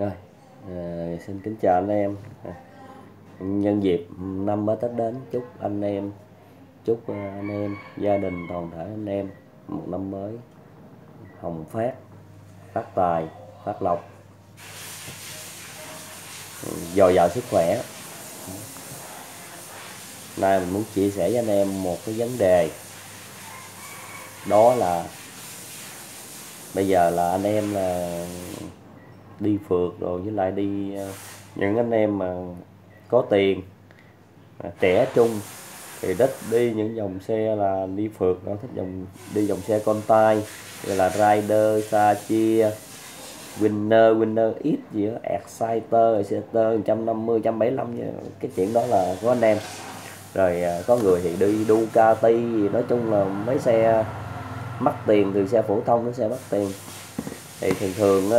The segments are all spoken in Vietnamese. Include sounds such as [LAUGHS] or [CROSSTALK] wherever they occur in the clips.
Rồi, à, xin kính chào anh em. À, nhân dịp năm mới Tết đến, chúc anh em, chúc à, anh em, gia đình, toàn thể anh em một năm mới hồng phát, phát tài, phát lộc, dồi dào sức khỏe. Nay mình muốn chia sẻ với anh em một cái vấn đề đó là bây giờ là anh em là đi phượt rồi với lại đi ờ, những anh em mà có tiền trẻ trung thì thích đi những dòng xe là đi phượt nó thích dòng đi dòng xe con tay rồi là Rider, Sachi, Winner, Winner X gì đó, Exciter, Exciter 150, 175 cái chuyện đó là có anh em. Rồi ờ, có người thì đi Ducati nói chung là mấy xe mắc tiền từ xe phổ thông đến xe mắc tiền. Thì thường thường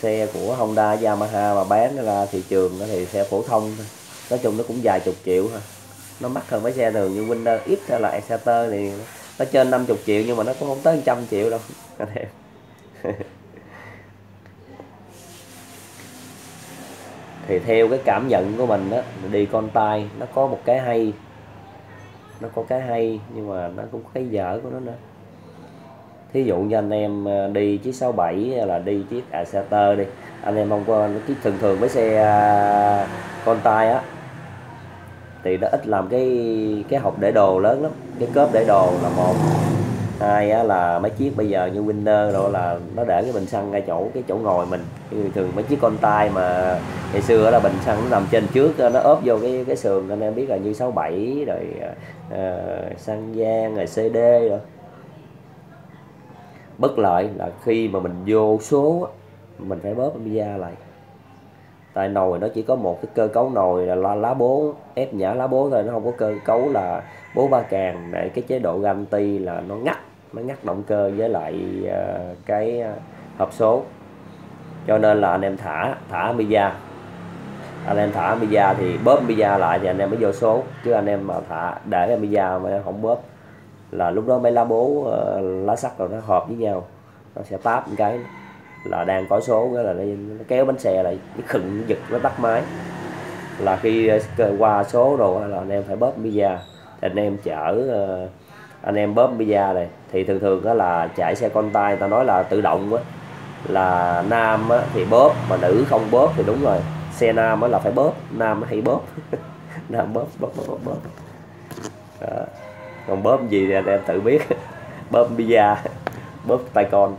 xe của Honda, Yamaha mà bán ra thị trường thì xe phổ thông thôi. Nói chung nó cũng vài chục triệu thôi. Nó mắc hơn mấy xe thường như Winner X hay là Exciter thì nó trên 50 triệu nhưng mà nó cũng không tới trăm triệu đâu, anh em. [LAUGHS] Thì theo cái cảm nhận của mình đó, đi con tay nó có một cái hay. Nó có cái hay nhưng mà nó cũng có cái dở của nó nữa thí dụ như anh em ờ, đi chiếc 67 hay là đi chiếc Exciter đi anh em không có chiếc thường thường với xe à, con tay á thì nó ít làm cái cái hộp để đồ lớn lắm. Cái cốp để đồ là một. Hai á, là mấy chiếc bây giờ như Winner rồi là nó để cái bình xăng ngay chỗ cái chỗ ngồi mình. Thường mấy chiếc con tay mà ngày xưa là bình xăng nó nằm trên trước ờ, nó ốp vô cái cái sườn. Anh em biết là như 67 rồi ờ, uh, xăng gian rồi CD rồi bất lợi là khi mà mình vô số mình phải bóp bia lại. Tại nồi nó chỉ có một cái cơ cấu nồi là lá bố ép nhả lá bố thôi nó không có cơ cấu là bố ba càng. Để cái chế độ ganti là nó ngắt nó ngắt động cơ với lại uh, cái uh, hộp số. Cho nên là anh em thả thả bia. Anh em thả bia thì bóp bia lại thì anh em mới vô số. Chứ anh em mà thả để bia mà không bóp là lúc đó mấy lá bố uh, lá sắt rồi nó hợp với nhau. Nó sẽ táp một cái là đang có số cái là nó, nó kéo bánh xe lại nó khựng giật nó tắt máy. Là khi ờ, qua số rồi là anh em phải bóp bia thì anh em chở uh, anh em bóp bia này thì thường thường đó là chạy xe con tay ta nói là tự động á. Là nam á, thì bóp mà nữ không bóp thì đúng rồi. Xe nam á là phải bóp nam hay bóp. [LAUGHS] Nam bóp bóp bóp bóp, bóp. Đó còn bóp gì thì anh em tự biết. [LAUGHS] Bóp pizza bóp tay con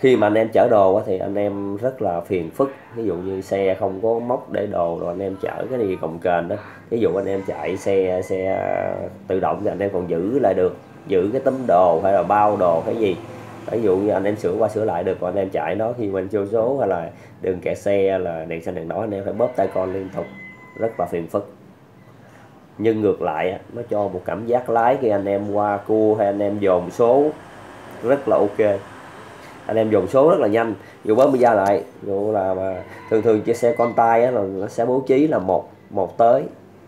khi mà anh em chở đồ thì anh em rất là phiền phức. Ví dụ như xe không có móc để đồ rồi anh em chở cái gì cồng kềnh đó. Ví dụ anh em chạy xe xe tự động thì anh em còn giữ lại được. Giữ cái tấm đồ hay là bao đồ cái gì. Ví dụ như anh em sửa qua sửa lại được còn anh em chạy nó khi mình chưa số hay là đường kẹt xe là đèn xanh đèn đỏ, anh em phải bóp tay con liên tục. Rất là phiền phức nhưng ngược lại nó cho một cảm giác lái khi anh em qua cua hay anh em dồn số rất là ok. Anh em dồn số rất là nhanh. Dù bớt ra lại dù là mà thường thường chia xe con tay á, là nó sẽ bố trí là một một tới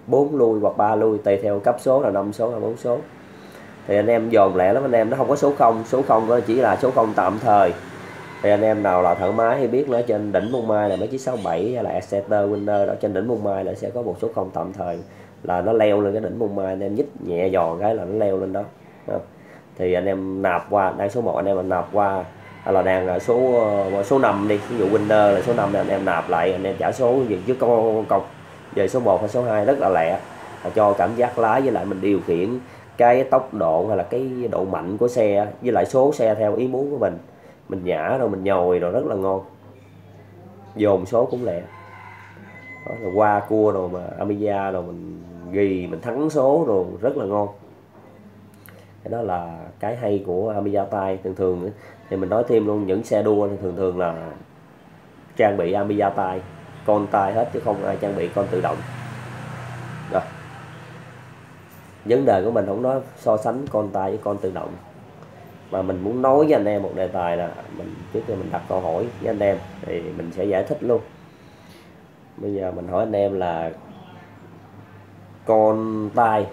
bốn lui hoặc ba lui tùy theo cấp số là năm số là bốn số. Thì anh em dồn lẹ lắm anh em nó không có số không. Số không nó chỉ là số không tạm thời thì anh em nào là thợ máy thì biết nữa trên đỉnh mông mai là mấy chiếc 67 hay là Exeter Winner đó. Trên đỉnh mông mai là sẽ có một số không tạm thời là nó leo lên cái đỉnh mông mai, anh em nhích nhẹ giòn cái là nó leo lên đó. Thì anh em nạp qua đang số 1 anh em nạp qua là đang ở số ờ, số 5 đi. Ví dụ winner là số 5 này anh em nạp lại, anh em trả số gì chứ con cọc về số 1 hay số 2 rất là lẹ. Là cho cảm giác lái với lại mình điều khiển cái tốc độ hay là cái độ mạnh của xe với lại số xe theo ý muốn của mình mình nhả rồi, mình nhồi rồi, rất là ngon. Dồn số cũng lẹ. Đó là qua cua rồi mà Amiga rồi mình ghi, mình thắng số rồi, rất là ngon. Cái đó là cái hay của Amiga tay thường thường thì mình nói thêm luôn, những xe đua thì thường thường là trang bị Amiga tay con tay hết chứ không ai trang bị con tự động. Rồi. Vấn đề của mình không nói so sánh con tay với con tự động mà mình muốn nói với anh em một đề tài là mình, trước khi mình đặt câu hỏi với anh em thì mình sẽ giải thích luôn. Bây giờ mình hỏi anh em là con tay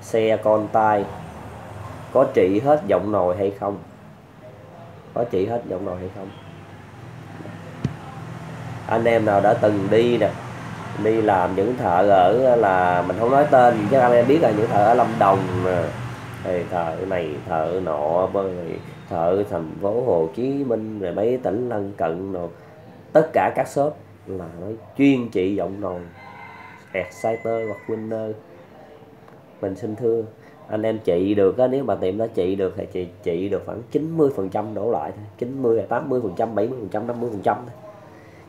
xe con tay có trị hết giọng nồi hay không? Có trị hết giọng nồi hay không? Anh em nào đã từng đi nè, đi làm những thợ ở là, mình không nói tên, chứ anh em biết là những thợ ở Lâm Đồng thì thợ này thợ nọ thợ thành phố Hồ Chí Minh rồi mấy tỉnh lân cận rồi tất cả các shop là nó chuyên trị giọng nồi exciter hoặc winner. Mình xin thưa, anh em trị được á, nếu mà tiệm đó trị được thì chị trị được khoảng 90 phần trăm đổ lại thôi. 90 80 phần trăm 70 phần trăm 50 phần trăm thôi.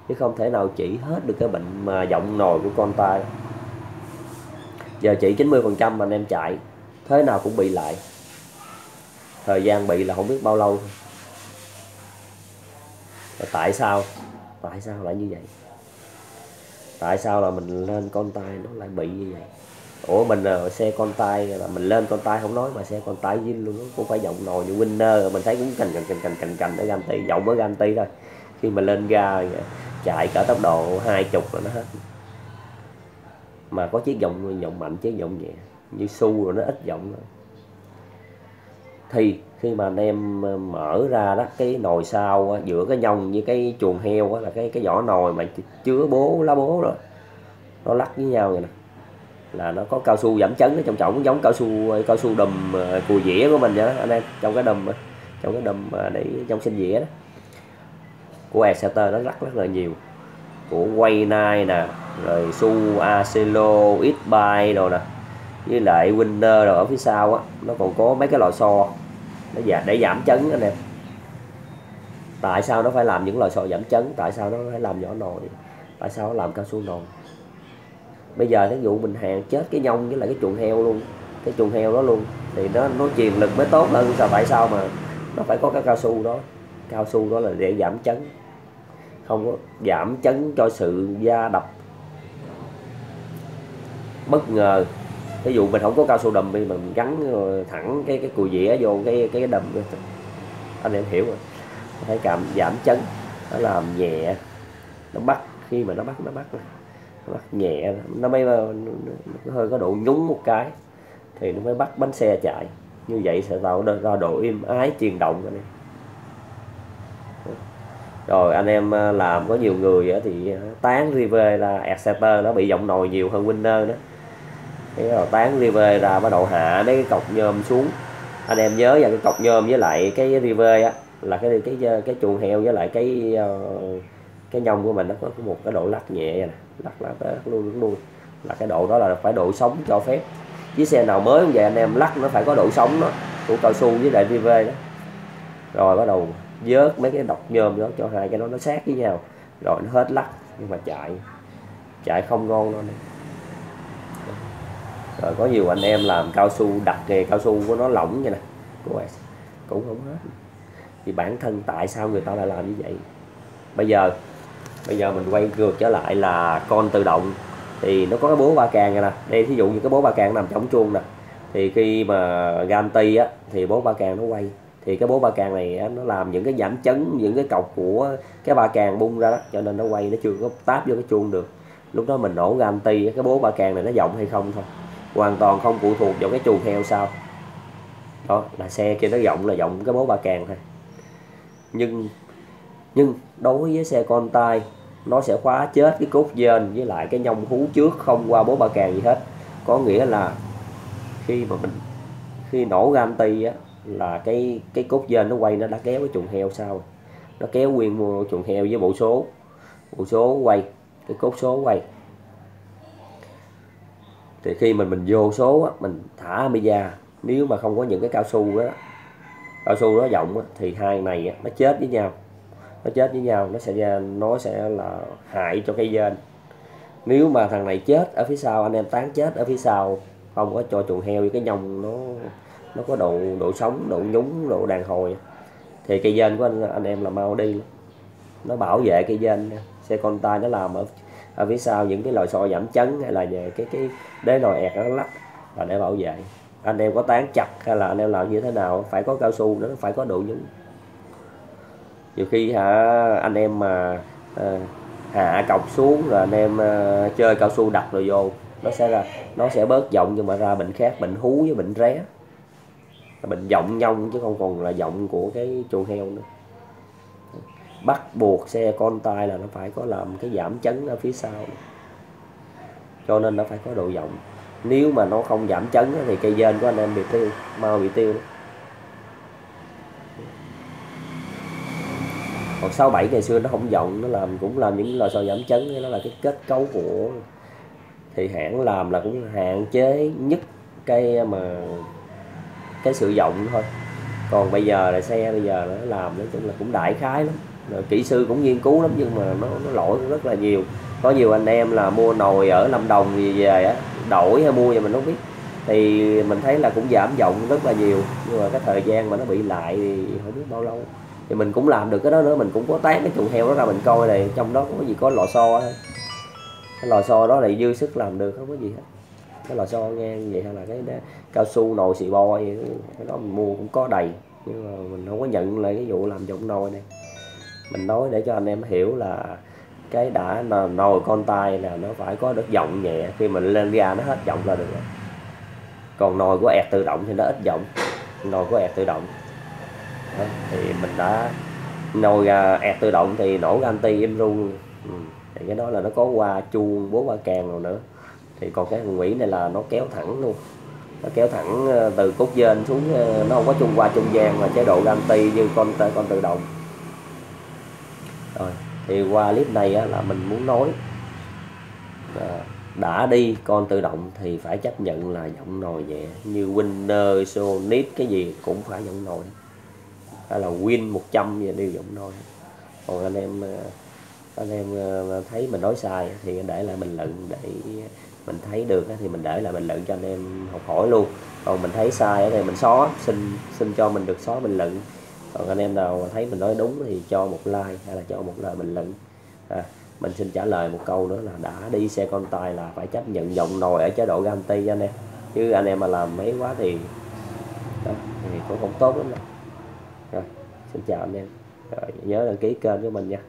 Chứ không thể nào trị hết được cái bệnh mà giọng nồi của con tai. Giờ trị 90 phần trăm anh em chạy thế nào cũng bị lại. Thời gian bị là không biết bao lâu. Và tại sao? Tại sao lại như vậy? Tại sao là mình lên con tay nó lại bị như vậy? Ủa, mình là xe con tay là mình lên con tay không nói, mà xe con tay zin luôn cũng phải giọng nồi như winner. Mình thấy cũng cành cành cành cành cành cành ở gan ti giọng ở gan ti thôi. Khi mà lên ga ờ, chạy cả tốc độ hai chục là nó hết. Mà có chiếc giọng giọng mạnh, chiếc giọng nhẹ như su rồi nó ít giọng thôi thì khi mà anh em ờ, mở ra đó, cái nồi sau giữa cái nhông với cái chuồng heo là cái cái vỏ nồi mà chứa bố, lá bố rồi, nó lắc với nhau vậy nè. Là nó có cao su giảm chấn ở trong trọng giống cao su cao su đùm ờ, cùi dĩa của mình vậy đó, anh em, trong cái đùm trong cái đùm ờ, để trong sinh dĩa đó. Của Exeter nó rất rất là nhiều, của quay nai nè, rồi su acelo x đồ nè với lại winner rồi ở phía sau á nó còn có mấy cái lò xo. Để, giảm, dạ, để giảm chấn anh em. Tại sao nó phải làm những lò xo giảm chấn? Tại sao nó phải làm vỏ nồi? Tại sao nó làm cao su nồi? Bây giờ thí dụ mình hàng chết cái nhông với lại cái chuồng heo luôn cái chuồng heo đó luôn thì nó nó truyền lực mới tốt hơn. Sao tại sao mà nó phải có cái cao su đó? Cao su đó là để giảm chấn. Không có giảm chấn cho sự da đập bất ngờ ví dụ mình không có cao su đầm thì mình gắn thẳng cái cái cùi dĩa vô cái cái đầm. Anh em hiểu rồi. Phải cảm, giảm chấn. Nó làm nhẹ. Nó bắt, khi mà nó bắt nó bắt nó bắt nhẹ. Nó mới, nó hơi có độ nhúng một cái. Thì nó mới bắt bánh xe chạy. Như vậy sẽ tạo ra độ im ái truyền động anh em. Rồi anh em ờ, làm có nhiều người thì ờ, tán river là exciter nó bị giọng nồi nhiều hơn winner đó cái đầu tán river ra bắt đầu hạ mấy cái cọc nhôm xuống. Anh em nhớ là cái cọc nhôm với lại cái river á là cái cái cái, cái chuồng heo với lại cái ờ, cái nhông của mình nó có một cái độ lắc nhẹ này lắc lắc lắc luôn luôn là cái độ đó là phải độ sống cho phép. Chiếc xe nào mới cũng vậy anh em lắc nó phải có độ sống đó của cao su với lại river đó. Rồi bắt đầu vớt mấy cái độc nhôm đó cho hai cái đó nó sát với nhau. Rồi nó hết lắc nhưng mà chạy. Chạy không ngon đâu này rồi có nhiều anh em làm cao su, đặt nghề cao su của nó lỏng như này cũng không hết. Thì bản thân tại sao người ta lại làm như vậy? Bây giờ bây giờ mình quay ngược trở lại là con tự động. Thì nó có cái bố ba càng này nè. Đây, thí dụ như cái bố ba càng nằm trong chuông nè. Thì khi mà ganti á, thì bố ba càng nó quay. Thì cái bố ba càng này nó làm những cái giảm chấn, những cái cọc của cái ba càng bung ra đó. Cho nên nó quay, nó chưa có táp vô cái chuông được. Lúc đó mình nổ ganti cái bố ba càng này nó rộng hay không thôi hoàn toàn không phụ thuộc vào cái chuồng heo sao. Đó, là xe kia nó rộng là rộng cái bố ba càng thôi. Nhưng nhưng đối với xe con tay nó sẽ khóa chết cái cốt dên với lại cái nhông hú trước không qua bố ba càng gì hết. Có nghĩa là khi mà mình, khi nổ ganti á, là cái cái cốt dên nó quay nó đã kéo cái chuồng heo sau nó kéo nguyên chuồng heo với bộ số. Bộ số quay, cái cốt số quay thì khi mình mình vô số á, mình thả amiga nếu mà không có những cái cao su đó cao su đó rộng á, thì hai này á, nó chết với nhau. Nó chết với nhau nó sẽ ra nó sẽ là hại cho cây dên nếu mà thằng này chết ở phía sau anh em tán chết ở phía sau không có cho chuồng heo cái nhông nó nó có độ độ sống độ nhúng độ đàn hồi thì cây dên của anh, anh em là mau đi. Nó bảo vệ cây dên xe con tay nó làm ở, ở phía sau những cái lò xo giảm chấn hay là về cái cái đế nồi ẹt nó lắc là để bảo vệ. Anh em có tán chặt hay là anh em làm như thế nào phải có cao su nó phải có độ nhúng. Nhiều khi hả anh em mà à, hạ cọc xuống rồi anh em à, chơi cao su đặt rồi vô nó sẽ ra nó sẽ bớt giọng nhưng mà ra bệnh khác bệnh hú với bệnh ré. Bệnh giọng nhông chứ không còn là giọng của cái chuồng heo nữa bắt buộc xe con tay là nó phải có làm cái giảm chấn ở phía sau. Cho nên nó phải có độ rộng. Nếu mà nó không giảm chấn thì cây dên của anh em bị tiêu, mau bị tiêu. Còn sáu bảy ngày xưa nó không rộng nó làm cũng làm những loại xo giảm chấn nó là cái kết cấu của thì hãng làm là cũng hạn chế nhất cái mà cái sự rộng thôi. Còn bây giờ là xe bây giờ nó làm nói chung là cũng đại khái lắm rồi kỹ sư cũng nghiên cứu lắm nhưng mà nó nó lỗi rất là nhiều. Có nhiều anh em là mua nồi ở lâm đồng gì về á đổi hay mua thì mình không biết. Thì mình thấy là cũng giảm giọng rất là nhiều nhưng mà cái thời gian mà nó bị lại thì không biết bao lâu. Thì mình cũng làm được cái đó nữa mình cũng có tán cái chuồng heo đó ra mình coi này trong đó có gì có lò xo thôi cái lò xo đó lại dư sức làm được không có gì hết. Cái lò xo ngang vậy hay là cái đó, cao su nồi xì bo gì cái đó mình mua cũng có đầy nhưng mà mình không có nhận lại cái vụ làm giọng nồi này mình nói để cho anh em hiểu là cái đã nồi con tay là nó phải có được giọng nhẹ khi mình lên ra nó hết giọng là được. Rồi còn nồi của ẹt tự động thì nó ít giọng nồi của ẹt tự động. Đó, thì mình đã nồi à, ẹt tự động thì nổ anti im ru. Ừ. thì cái đó là nó có qua chuông bố qua càng rồi nữa. Thì còn cái thằng quỷ này là nó kéo thẳng luôn. Nó kéo thẳng ờ, từ cốt dên xuống ờ, nó không có chung qua trung gian mà chế độ ganti như con con tự động thì qua clip này á, là mình muốn nói à, đã đi con tự động thì phải chấp nhận là giọng nồi nhẹ. Như Winner, Sonic cái gì cũng phải giọng nồi hay là Win 100 gì đều giọng nồi còn anh em à, anh em à, thấy mình nói sai thì để lại bình luận để mình thấy được thì mình để lại bình luận cho anh em học hỏi luôn. Còn mình thấy sai thì mình xóa xin xin cho mình được xóa bình luận còn anh em nào thấy mình nói đúng thì cho một like hay là cho một lời bình luận. À, mình xin trả lời một câu nữa là đã đi xe con tay là phải chấp nhận giọng nồi ở chế độ guarantee anh em. Chứ anh em mà làm mấy quá thì đó, thì cũng không tốt lắm đâu. Rồi xin chào anh em. Rồi nhớ đăng ký kênh của mình nha.